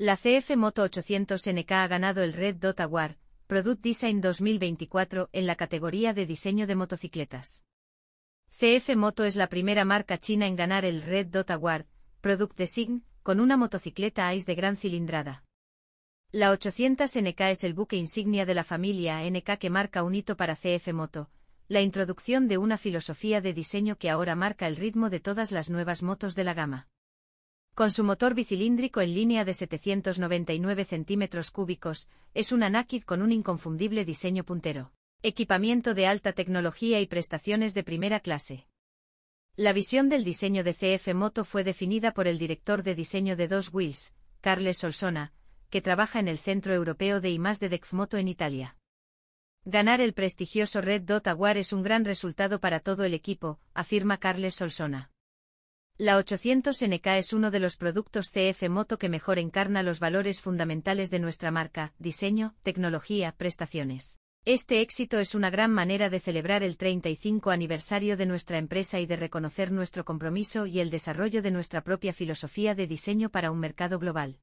La CF Moto 800 NK ha ganado el Red Dot Award, Product Design 2024 en la categoría de diseño de motocicletas. CF Moto es la primera marca china en ganar el Red Dot Award, Product Design, con una motocicleta ICE de gran cilindrada. La 800 NK es el buque insignia de la familia NK que marca un hito para CF Moto, la introducción de una filosofía de diseño que ahora marca el ritmo de todas las nuevas motos de la gama. Con su motor bicilíndrico en línea de 799 centímetros cúbicos, es una Naked con un inconfundible diseño puntero, equipamiento de alta tecnología y prestaciones de primera clase. La visión del diseño de CF Moto fue definida por el director de diseño de Dos Wheels, Carles Solsona, que trabaja en el Centro Europeo de I+, de Decfmoto en Italia. Ganar el prestigioso Red Dot Award es un gran resultado para todo el equipo, afirma Carles Solsona. La 800 NK es uno de los productos CF Moto que mejor encarna los valores fundamentales de nuestra marca, diseño, tecnología, prestaciones. Este éxito es una gran manera de celebrar el 35 aniversario de nuestra empresa y de reconocer nuestro compromiso y el desarrollo de nuestra propia filosofía de diseño para un mercado global.